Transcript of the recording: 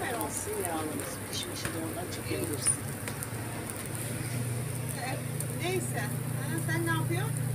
ver o. Alsın. Pişmişi de oradan çekebilirsin. Neyse. Ha, sen ne yapıyorsun?